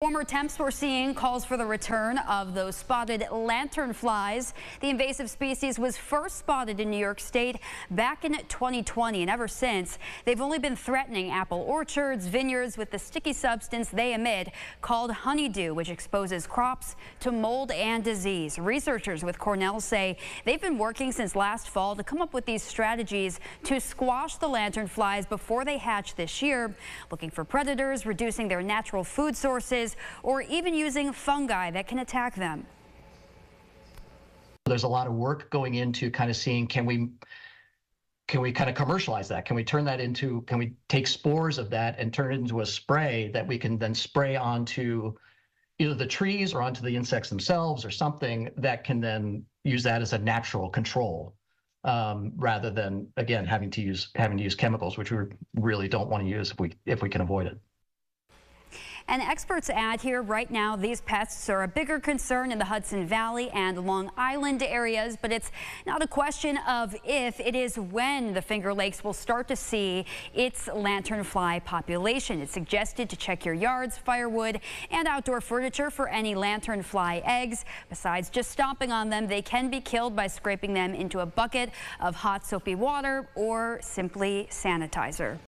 Warmer temps we're seeing calls for the return of those spotted lantern flies. The invasive species was first spotted in New York State back in 2020 and ever since they've only been threatening apple orchards, vineyards with the sticky substance they emit called honeydew which exposes crops to mold and disease. Researchers with Cornell say they've been working since last fall to come up with these strategies to squash the lantern flies before they hatch this year, looking for predators, reducing their natural food sources or even using fungi that can attack them. There's a lot of work going into kind of seeing can we can we kind of commercialize that? Can we turn that into can we take spores of that and turn it into a spray that we can then spray onto either the trees or onto the insects themselves or something that can then use that as a natural control um, rather than again having to use having to use chemicals, which we really don't want to use if we if we can avoid it. And experts add here right now these pests are a bigger concern in the Hudson Valley and Long Island areas, but it's not a question of if, it is when the Finger Lakes will start to see its lanternfly population. It's suggested to check your yards, firewood, and outdoor furniture for any lanternfly eggs. Besides just stomping on them, they can be killed by scraping them into a bucket of hot soapy water or simply sanitizer.